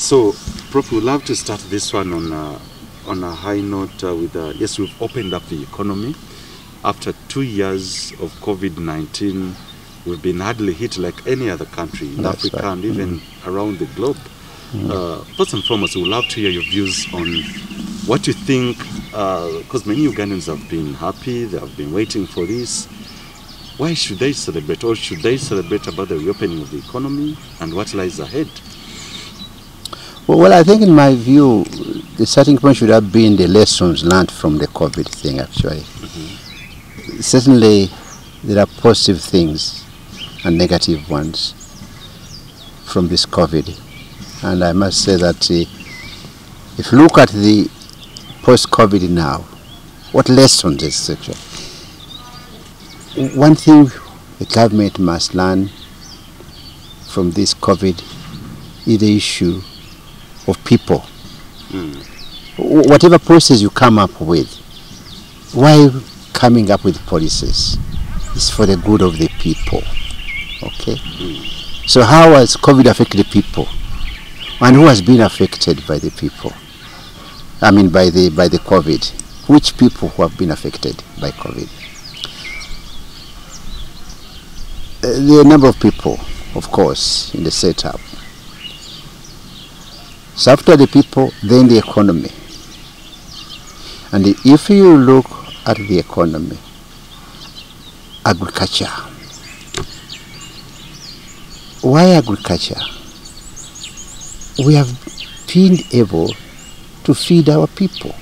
So, Prof, we'd love to start this one on a, on a high note uh, with, uh, yes, we've opened up the economy. After two years of COVID-19, we've been hardly hit like any other country in That's Africa right. and even around the globe. Uh, first and foremost, we'd love to hear your views on what you think, because many Ugandans have been happy, they have been waiting for this. Why should they celebrate, or should they celebrate about the reopening of the economy and what lies ahead? Well, I think in my view, the starting point should have been the lessons learned from the COVID thing, actually. Certainly, there are positive things and negative ones from this COVID. And I must say that uh, if you look at the post-COVID now, what lessons, etc. One thing the government must learn from this COVID is the issue of people. Wh- Whatever policies you come up with, why coming up with policies? It's for the good of the people. Okay? So how has COVID affected the people? And who has been affected by the people? I mean by the by the COVID. Which people who have been affected by COVID? Uh, there are a number of people, of course, in the setup. So after the people, then the economy. And if you look at the economy, agriculture. Why agriculture? We have been able to feed our people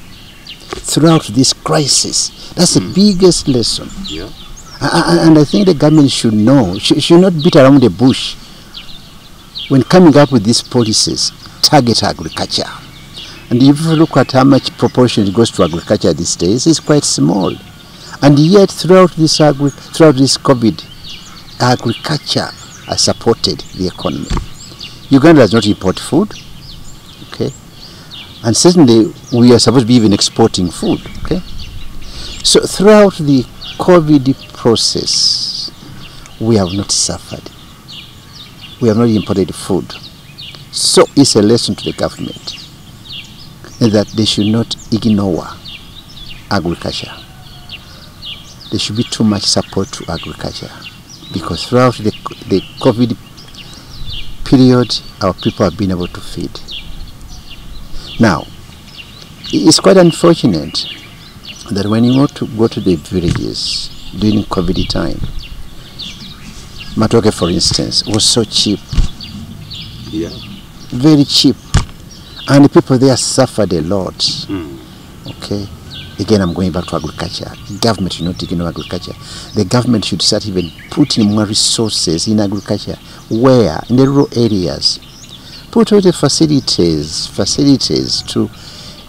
throughout this crisis. That's the hmm. biggest lesson. Yeah. And I think the government should know, should not beat around the bush when coming up with these policies, target agriculture. And if you look at how much proportion it goes to agriculture these days, it's quite small. And yet, throughout this, agri- throughout this COVID, agriculture has supported the economy. Uganda does not import food, okay? And certainly, we are supposed to be even exporting food, okay? So throughout the COVID process, we have not suffered. We have not imported food. So it's a lesson to the government that they should not ignore agriculture. There should be too much support to agriculture because throughout the, the COVID period, our people have been able to feed. Now, it's quite unfortunate that when you want to go to the villages during COVID time, Matoke, for instance, was so cheap, Yeah. Very cheap, and the people there suffered a lot. Mm. Okay, again, I'm going back to agriculture. Government should not ignore agriculture. The government should start even putting more resources in agriculture. Where in the rural areas, put all the facilities, facilities to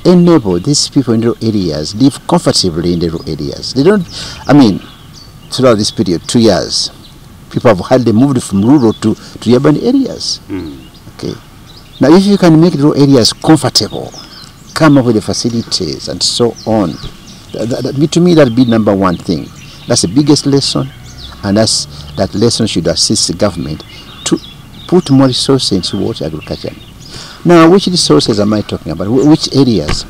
enable these people in rural areas live comfortably in the rural areas. They don't. I mean, throughout this period, two years, people have hardly moved from rural to to urban areas. Mm. Okay. Now, if you can make rural areas comfortable, come up with the facilities and so on, that, that, that- to me, that'd be number one thing. That's the biggest lesson, and that's that lesson should assist the government to put more resources into water agriculture. Now, which resources am I talking about? Which areas?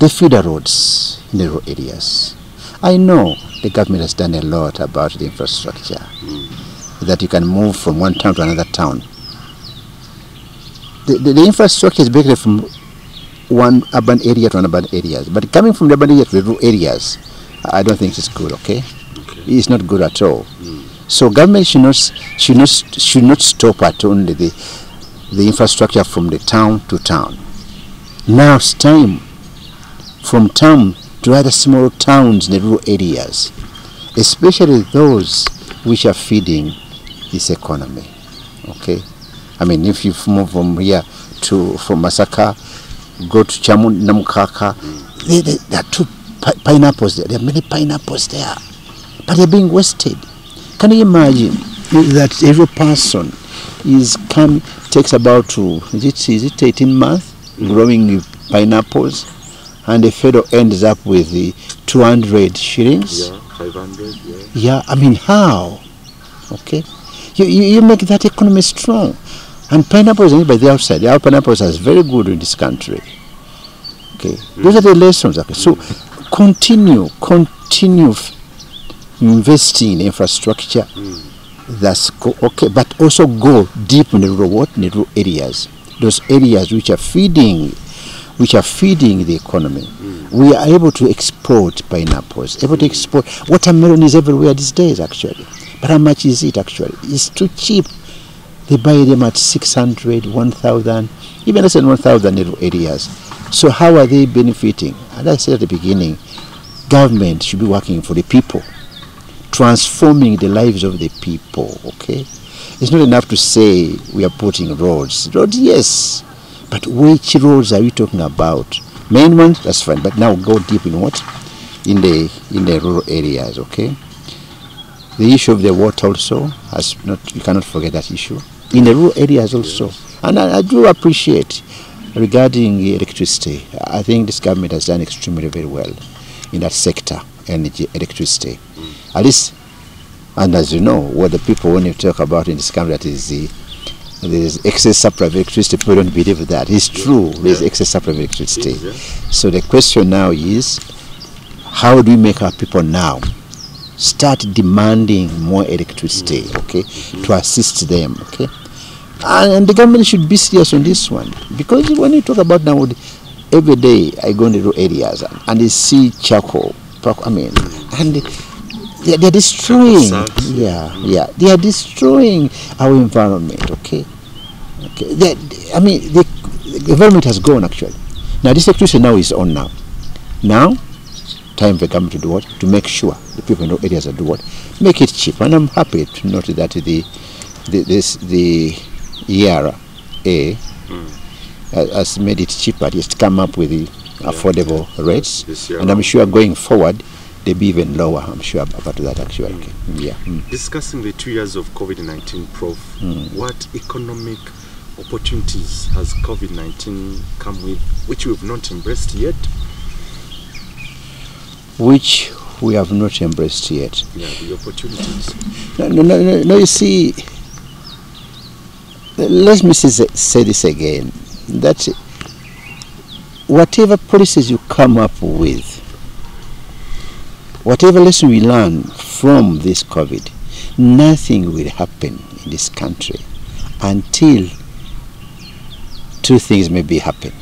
The feeder roads in the rural areas. I know the government has done a lot about the infrastructure, mm. that you can move from one town to another town the, the, the infrastructure is basically from one urban area to another urban areas. But coming from the urban area to the rural areas, I don't think it's good. Okay, it's not good at all. Hmm. So government should not should not should not stop at only the the infrastructure from the town to town. Now it's time from town to other small towns in the rural areas, especially those which are feeding this economy. Okay, I mean if you move from here to from Masaka, go to Chamu Namukaka, there, there, there are two pi- pineapples there. There are many pineapples there, but they're being wasted. Can you imagine that every person is come takes about to is it is it 18 months mm. growing pineapples, and the fellow ends up with the 200 shillings. Yeah. 500. Yeah. Yeah, I mean, how? Okay, you, you, you make that economy strong. And pineapples by the outside. Our pineapples are very good in this country. Okay, those are the lessons. Okay, so continue, continue investing in infrastructure. That's go, okay, but also go deep in the rural in the rural areas. Those areas which are feeding, which are feeding the economy. We are able to export pineapples, able to export watermelon is everywhere these days actually. But how much is it actually? It's too cheap. They buy them at 600, 1,000, even less than 1,000 in areas. So how are they benefiting? And I said at the beginning, government should be working for the people, transforming the lives of the people. Okay, it's not enough to say we are putting roads. Roads, yes, but which roads are we talking about? Main ones, that's fine. But now go deep in what? In the in the rural areas. Okay. The issue of the water also has not. You cannot forget that issue in the rural areas also. And I, I do appreciate regarding electricity. I think this government has done extremely very well in that sector, energy, electricity. At least, and as you know, what the people when you talk about in this country that is the there is excess supply of electricity. People don't believe that. It's true. There is excess supply of electricity. So the question now is, how do we make our people now start demanding more electricity, okay, to assist them, okay? And, and the government should be serious on this one because when you talk about now, every day I go into rural areas and, I see charcoal. I mean, and they, they're destroying. Yeah, yeah, they are destroying our environment. Okay, okay. They, I mean, the, the environment has gone actually. Now this electricity now is on now. Now, time for government to do what? To make sure the people in the areas are do what? Make it cheap. And I'm happy to note that the the this the ERA A uh, has made it cheaper. It's come up with the affordable rates, This year and I'm sure going forward they'll be even lower. I'm sure about that actually. Yeah. Mm. Discussing the two years of COVID 19, Prof, Hmm. what economic opportunities has COVID 19 come with which we've not embraced yet? Which we have not embraced yet. Yeah, the opportunities. No, no, no, no, no you see, let me say, this again that whatever policies you come up with, whatever lesson we learn from this COVID, nothing will happen in this country until two things maybe happen.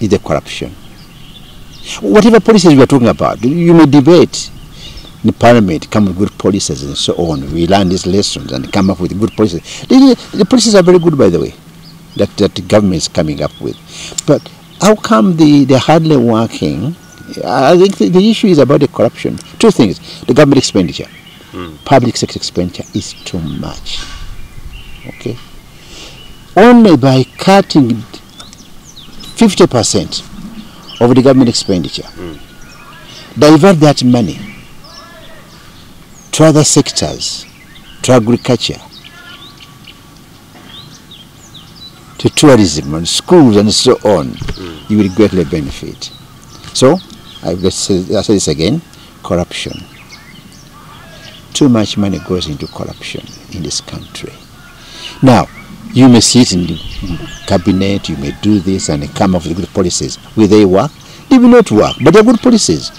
Either corruption. Whatever policies we are talking about, you may debate in parliament, come with good policies and so on. We learn these lessons and come up with good policies. The, the policies are very good, by the way, that, that the government is coming up with. But how come the, they're hardly working? I think the, the issue is about the corruption. Two things. The government expenditure. Hmm. Public sector expenditure is too much. Okay? Only by cutting 50% of the government expenditure, hmm. divert that money to other sectors, to agriculture, to tourism and schools and so on, you will greatly benefit. So, I will say, I say this again, corruption. Too much money goes into corruption in this country. Now, you may sit in the cabinet, you may do this and come up with good policies. Will they work? They will not work, but they're good policies.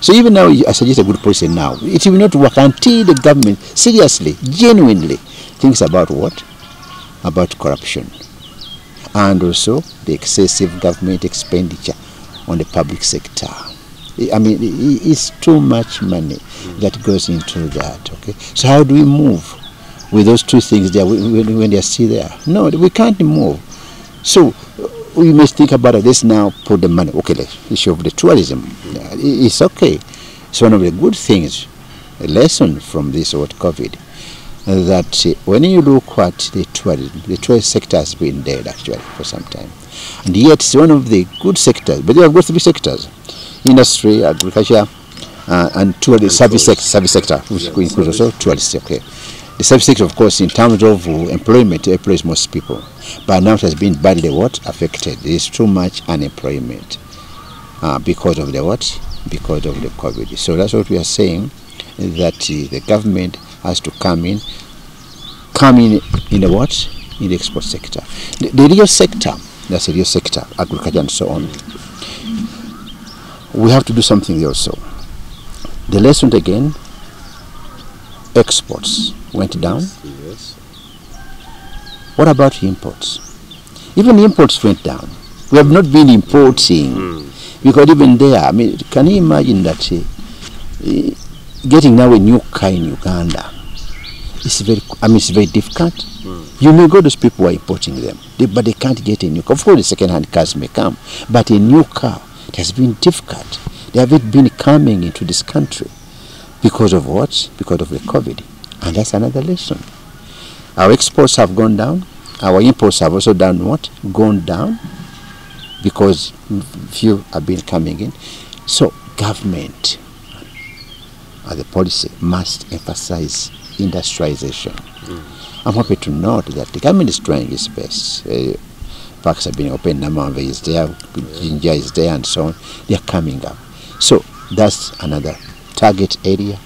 So even now, I suggest a good policy now. It will not work until the government seriously, genuinely thinks about what? About corruption. And also the excessive government expenditure on the public sector. I mean, it's too much money that goes into that. Okay, so how do we move with those two things there when, they are still there? No, we can't move. So uh, we must think about. Let's now put the money. Okay, the issue of the tourism. It's okay. It's one of the good things, a lesson from this what COVID, that when you look at the tourism, the tourist sector has been dead actually for some time, and yet it's one of the good sectors. But there are good three sectors: industry, agriculture, uh, and tourism, And service, sec- service sector, which Yeah, includes also tourist. Okay. The service sector, of course, in terms of employment, employs most people. But now it has been badly what? Affected. There is too much unemployment uh, because of the what? Because of the COVID. So that's what we are saying, that uh, the government has to come in, come in in the what? in the export sector. The, the real sector, that's the real sector, agriculture and so on. We have to do something also. The lesson again, exports went down. Yes. What about imports? Even imports went down. We have not been importing Mm. Because even there, I mean, can you imagine that uh, getting now a new car in Uganda is very, I mean, it's very difficult. Mm. You may go those people are importing them, they, but they can't get a new car. Of course, the second-hand cars may come, but a new car it has been difficult. They haven't been coming into this country because of what? Because of the COVID, and that's another lesson. Our exports have gone down. Our imports have also done what? Gone down because few have been coming in. So government as a policy must emphasize industrialization. Mm. I'm happy to note that the government is trying its best. Uh, parks have been opened, Namamba is there, Jinja is there, and so on. They are coming up. So that's another target area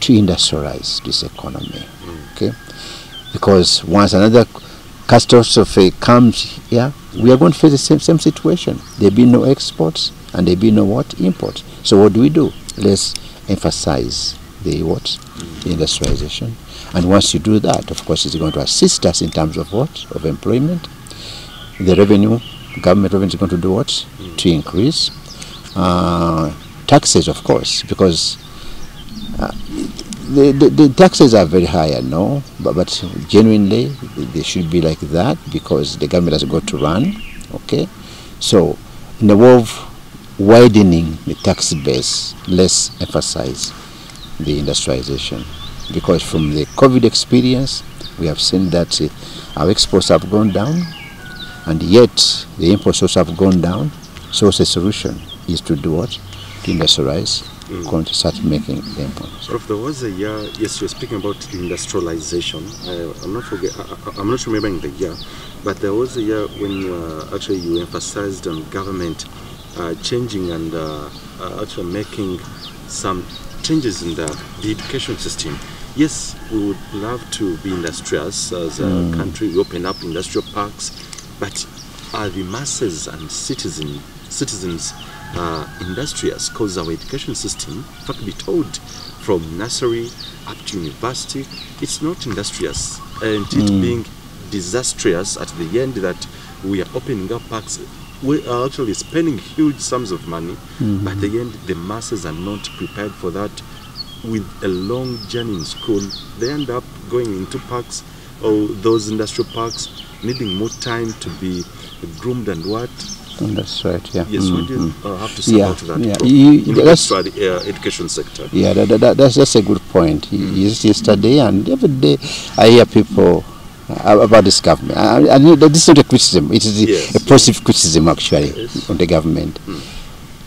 to industrialize this economy. Mm. Okay, because once another catastrophe comes here, we are going to face the same same situation. There be no exports and there be no what imports. So what do we do? Let's emphasize the what the industrialization. And once you do that, of course, it's going to assist us in terms of what of employment. The revenue, government revenue is going to do what to increase. Uh, taxes, of course, because the, the, taxes are very high, I know, but, but genuinely they should be like that because the government has got to run. Okay, so in the way of widening the tax base, let's emphasize the industrialization because from the COVID experience, we have seen that uh, our exports have gone down, and yet the imports also have gone down. So the solution is to do what? To industrialize, going to start making the. Sort of, there was a year, yes, you're speaking about industrialization. Uh, I'm not forget, I, I- I'm not remembering the year, but there was a year when uh, actually you emphasized on government uh, changing and uh, uh, actually making some changes in the, the education system. Yes, we would love to be industrious as a country. We open up industrial parks, but are the masses and citizen, citizens uh, industrious? Because our education system, in fact, be told from nursery up to university, it's not industrious, and it being disastrous at the end that we are opening up parks. We are actually spending huge sums of money, but at the end, the masses are not prepared for that. With a long journey in school, they end up going into parks or those industrial parks, needing more time to be groomed and what. And that's right, yeah. Yes, mm, do you Mhm. uh, have to support Yeah, that? yeah. You- that's- regards the uh, education sector. Yeah, that, that, that's that's a good point. Mm. yesterday and every day I hear people uh, about this government. I, I know that this is not a criticism. It is a- Yes. a positive criticism actually Yes. on the government. Mm.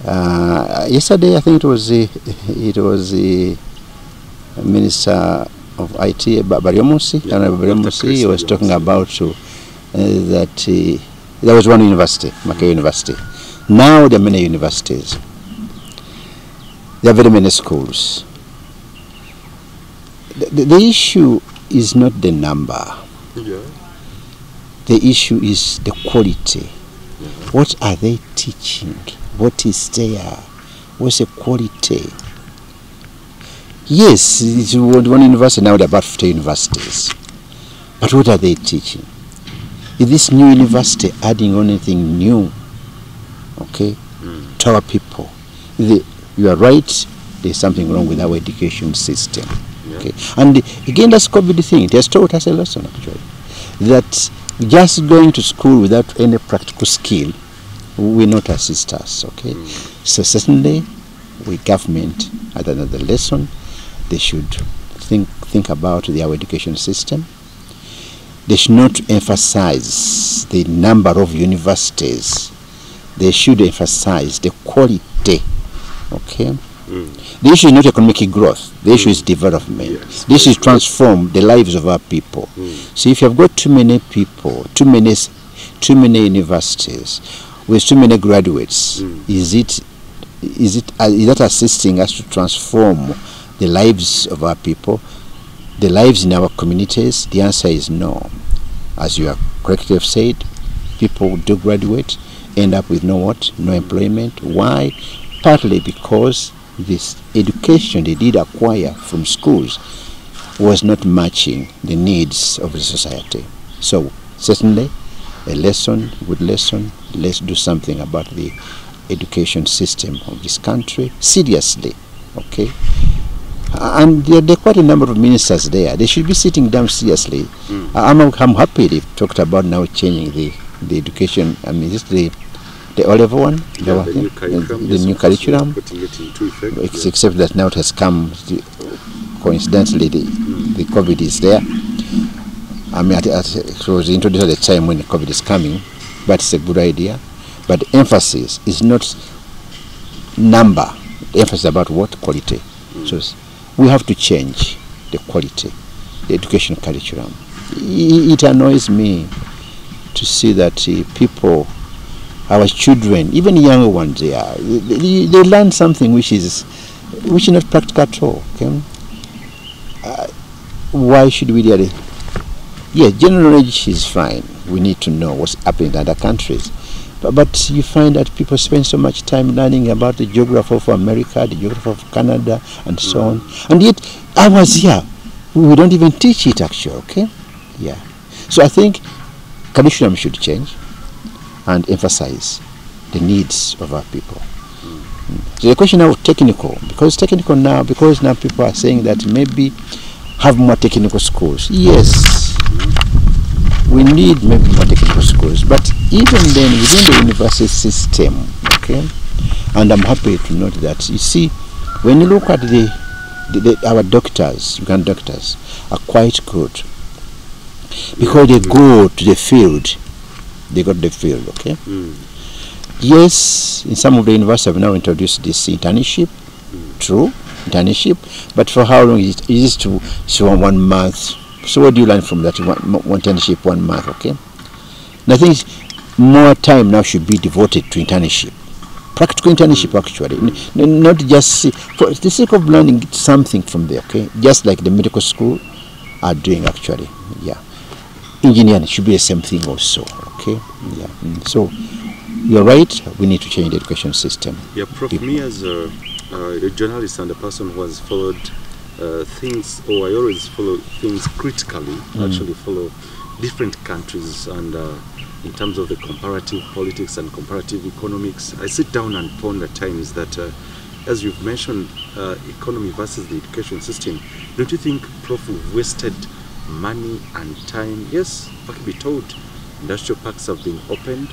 Uh, yesterday, I think it was the it was the minister of IT, Bariomusi. Yeah, He was talking about uh, that uh, there was one university, Makerere University. Now there are many universities. There are very many schools. The, the, the issue is not the number. Yeah. The issue is the quality. Yeah. What are they teaching? What is there? What's the quality? Yes, it's one one university now, there are about 50 universities. But what are they teaching? Is this new university adding anything new? Okay, to our people? The, you are right, there's something wrong with our education system. Yeah. Okay, and again, that's COVID thing. It has taught us a lesson actually that just going to school without any practical skill will not assist us. Okay, mm. so certainly, we government had another lesson. They should think think about the, our education system. They should not emphasize the number of universities. They should emphasize the quality. Okay. Mm. The issue is not economic growth. The issue is development. Yes, this is transform the lives of our people. Mm. So if you have got too many people, too many, too many universities, with too many graduates, Mm. is it, is it, uh, is that assisting us to transform the lives of our people, the lives in our communities? The answer is no. as you have correctly have said, people do graduate, end up with no what, no employment. Why? Partly because this education they did acquire from schools was not matching the needs of the society. So certainly, a lesson, good lesson. Let's do something about the education system of this country seriously. Okay. And there, there are quite a number of ministers there. They should be sitting down seriously. Mm. I'm, I'm happy they've talked about now changing the, the education. I mean, just the the one, Yeah, the, the new curriculum. the new of course, we're curriculum. Putting it into effect. Ex- yeah. except that now it has come the- coincidentally the, the covid is there i mean at, at, it was introduced at a time when the covid is coming but it's a good idea but the emphasis is not number the emphasis is about what quality so s- we have to change the quality the education curriculum it annoys me to see that uh, people our children, even younger ones, they, are, they, they, learn something which is which is not practical at all. Okay? Uh, why should we really? Yeah, general knowledge is fine. We need to know what's happening in other countries. But, you find that people spend so much time learning about the geography of America, the geography of Canada, and so on. And yet, I was here. We don't even teach it actually, okay? Yeah. So I think curriculum should change and emphasize the needs of our people. Mm. So the question now of technical, because technical now, because now people are saying that maybe have more technical schools. Yes, we need maybe more technical schools, but even then within the university system, okay, and I'm happy to note that you see, when you look at the, the, the our doctors, Uganda doctors, are quite good because they go to the field they got the field, okay? Mm. Yes, in some of the universities have now introduced this internship, true, internship, but for how long is it? Is it to so one month? So what do you learn from that one, one internship one month, okay? And I think more time now should be devoted to internship. Practical internship, actually, N- not just for the sake of learning something from there, okay? Just like the medical school are doing, actually, yeah engineering should be the same thing also okay yeah Mm. so you're right we need to change the education system Yeah, Prof. People. Me as a, uh, a journalist and a person who has followed uh, things, or I always follow things critically, actually follow different countries and uh, in terms of the comparative politics and comparative economics, I sit down and ponder times that, uh, as you've mentioned, uh, economy versus the education system, don't you think, Prof, wasted money and time? Yes, I can be told, industrial parks have been opened,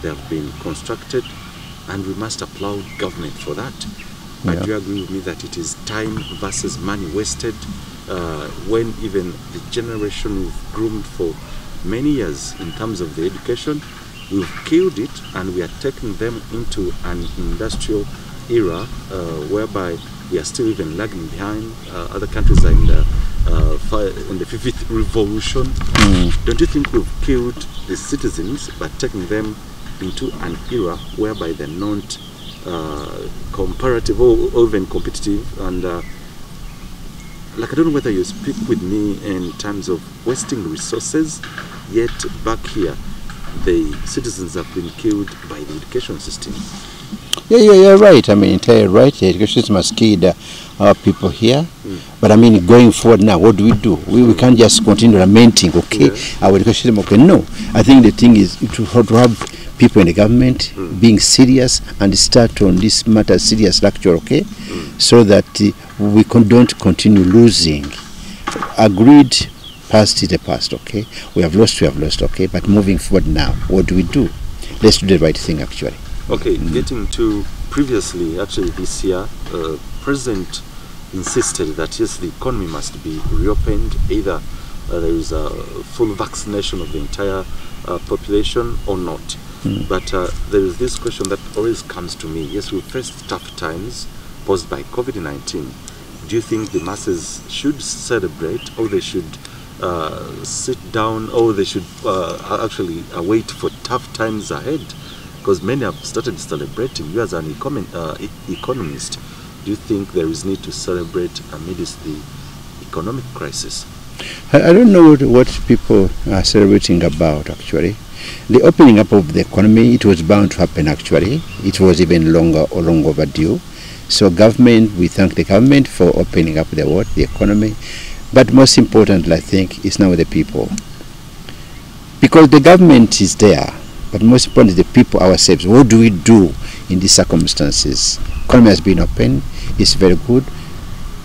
they have been constructed, and we must applaud government for that. But Yeah. do you agree with me that it is time versus money wasted uh, when even the generation we've groomed for many years in terms of the education, we've killed it and we are taking them into an industrial era uh, whereby we are still even lagging behind. Uh, other countries are in the, uh, in the fifth revolution. Don't you think we've killed the citizens by taking them into an era whereby they're not comparative or, even competitive and uh, like I don't know whether you speak with me in terms of wasting resources, yet back here the citizens have been killed by the education system. yeah yeah you're right. I mean entirely right the education system has killed uh, our people here. But i mean going forward now what do we do? We, we can't just continue lamenting okay Yeah. our education system okay no. I think the thing is to to have people in the government being serious and start on this matter serious lecture okay? So that uh, we con- don't continue losing. Agreed past is the past okay? We have lost we have lost okay? But moving forward now what do we do? Let's do the right thing actually. Okay, getting to previously, actually this year, uh, President insisted that yes, the economy must be reopened. Either uh, there is a full vaccination of the entire uh, population or not. But uh, there is this question that always comes to me. Yes, we faced tough times posed by COVID-19. Do you think the masses should celebrate, or they should uh, sit down, or they should uh, actually uh, wait for tough times ahead? because many have started celebrating. You, as an economi- uh, economist, do you think there is need to celebrate amidst the economic crisis? I, don't know what people are celebrating about actually. The opening up of the economy, it was bound to happen actually. It was even longer or long overdue. So government, we thank the government for opening up the what, the economy. But most importantly, I think, is now the people. Because the government is there, but most importantly, the people ourselves. What do we do in these circumstances? Economy has been open, it's very good.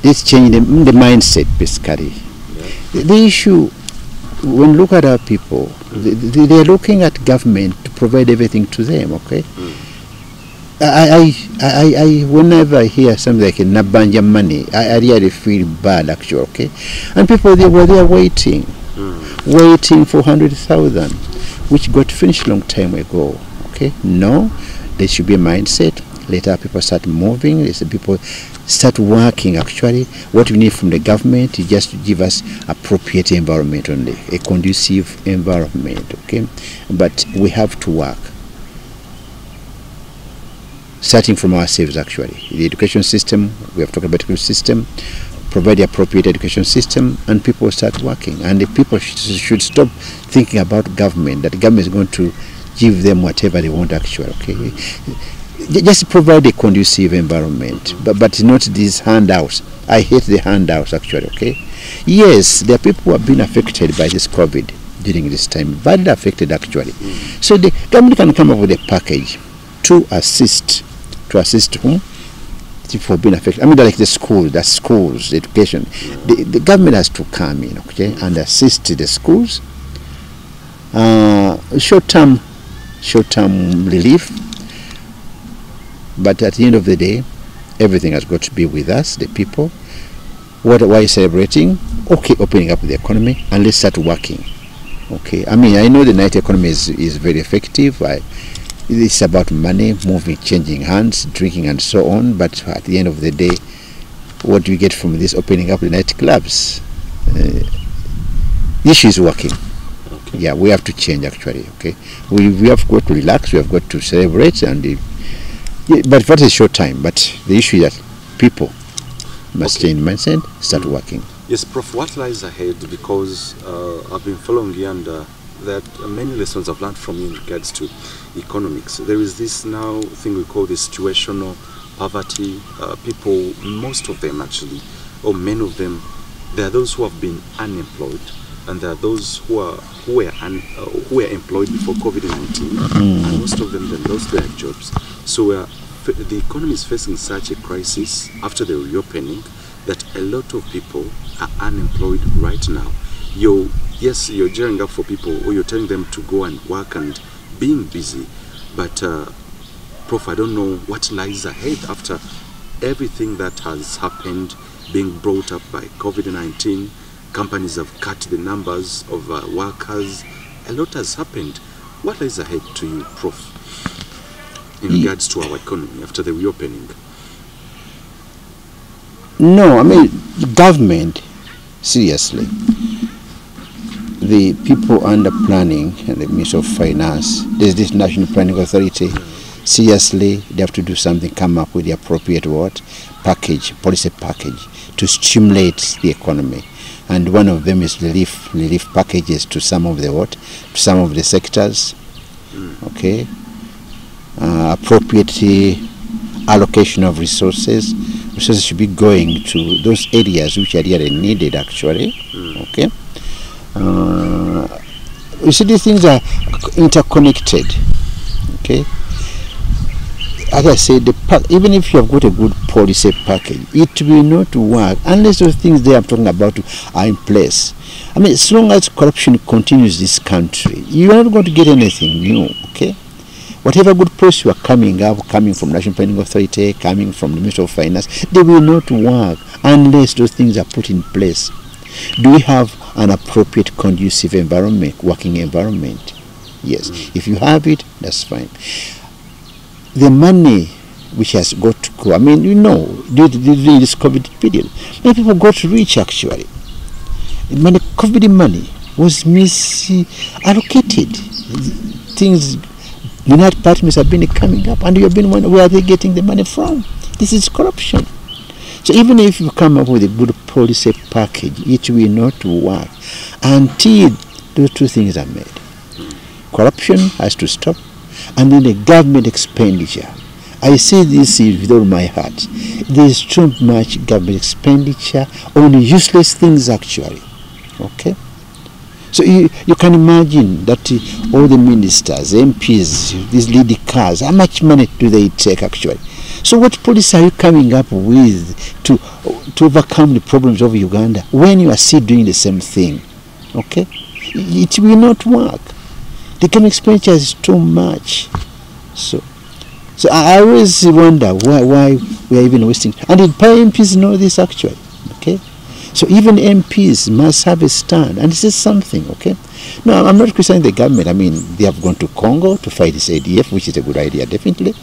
This change the, the mindset, basically. The, the issue, when look at our people, they, they, they are looking at government to provide everything to them, okay? I, I, I, I, whenever I hear something like Nabanja money, I, I really feel bad actually, okay? And people, they were there waiting, mm. waiting for 100,000, which got finished long time ago, okay? No, there should be a mindset. our people start moving, let people start working actually. What we need from the government is just to give us appropriate environment only, a conducive environment, okay? But we have to work starting from ourselves actually. The education system, we have talked about education system, provide the appropriate education system and people start working. And the people sh- should stop thinking about government, that the government is going to give them whatever they want actually, okay? Just provide a conducive environment, but, but not these handouts. I hate the handouts actually, okay? Yes, there are people who have been affected by this COVID during this time, badly affected actually. So the government can come up with a package to assist to assist whom people being affected. I mean, like the schools, the schools, the education. The, the government has to come in, okay, and assist the schools. Uh, short-term, short-term relief. But at the end of the day, everything has got to be with us, the people. What why celebrating? Okay, opening up the economy and let's start working. Okay, I mean, I know the night economy is, is very effective. I, it's about money, moving, changing hands, drinking, and so on. But at the end of the day, what do we get from this opening up the nightclubs? Uh, the issue is working. Okay. Yeah, we have to change actually. Okay, we, we have got to relax. We have got to celebrate, and uh, yeah, but for a short time. But the issue is that people must Okay. change mindset, start working. Yes, Prof, what lies ahead? Because uh, I've been following you and uh, are many lessons I've learned from you in regards to economics. There is this now thing we call the situational poverty. Uh, people, most of them actually, or many of them, there are those who have been unemployed and there are those who are who were un, uh, who were employed before COVID-19 and most of them then lost their jobs. So we are, f- the economy is facing such a crisis after the reopening that a lot of people are unemployed right now. You're, yes, you're gearing up for people or you're telling them to go and work and being busy, but uh, Prof, I don't know what lies ahead after everything that has happened being brought up by COVID 19. Companies have cut the numbers of uh, workers. A lot has happened. What lies ahead to you, Prof, in regards to our economy after the reopening? No, I mean government. Seriously, the people under planning and the Ministry of Finance. There's this National Planning Authority. Seriously, they have to do something. Come up with the appropriate what package, policy package to stimulate the economy. And one of them is relief relief packages to some of the what, to some of the sectors. Hmm. Okay, uh, appropriate allocation of resources. Resources should be going to those areas which are really needed actually. Okay. Uh, you see, these things are interconnected. Okay. As I said, the pack, even if you have got a good policy package, it will not work unless those things they are talking about are in place. I mean, as long as corruption continues in this country, you are not going to get anything new. Okay whatever good policy are coming up, coming from National Planning Authority, coming from the Ministry of Finance, they will not work unless those things are put in place. Do we have an appropriate conducive environment, working environment? Yes. Mm. If you have it, that's fine. The money which has got to go, I mean, you know, during this COVID period, many people got rich actually. Money, COVID money was misallocated. Things Minority parties have been coming up, and you have been wondering where are they getting the money from? This is corruption. So even if you come up with a good policy package, it will not work until those two things are made. Corruption has to stop, and then the government expenditure. I say this with all my heart. There is too much government expenditure on useless things actually. Okay? So you, you can imagine that uh, all the ministers, MPs, these lead cars, how much money do they take actually? So what policy are you coming up with to, to overcome the problems of Uganda when you are still doing the same thing? Okay? It will not work. The government expenditure is too much. So so I always wonder why, why we are even wasting. And the MPs know this actually. So even MPs must have a stand. And this is something, okay? No, I'm not criticizing the government. I mean, they have gone to Congo to fight this ADF, which is a good idea, definitely.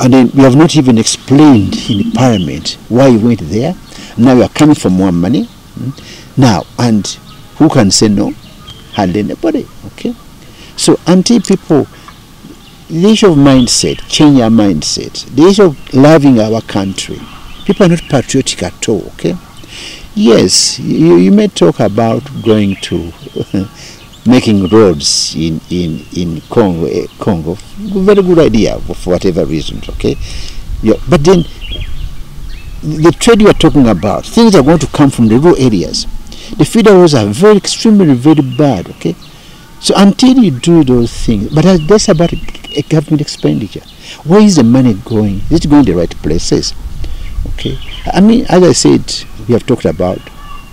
And then we have not even explained in parliament why you went there. Now you are coming for more money. Hmm? Now, and who can say no? Hardly anybody, okay? So until people, the issue of mindset, change our mindset, the issue of loving our country, people are not patriotic at all, okay? Yes, you, you may talk about going to making roads in, in, in Congo, eh, Congo. Very good idea for whatever reasons, okay? Yeah, but then the trade you are talking about, things are going to come from the rural areas. The feeder roads are very, extremely, very bad, okay? So until you do those things, but that's about a government expenditure. Where is the money going? Is it going to the right places? Okay. I mean, as I said, we have talked about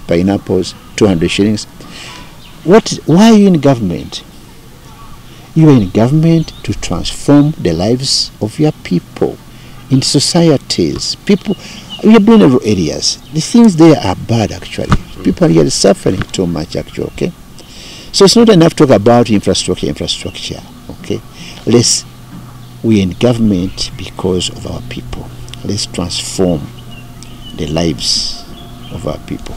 pineapples, 200 shillings. What, why are you in government? You are in government to transform the lives of your people in societies. People, we in rural areas. The things there are bad actually. People are here suffering too much actually, okay? So it's not enough to talk about infrastructure, infrastructure, okay? Let's, we in government because of our people. Let's transform the lives of our people.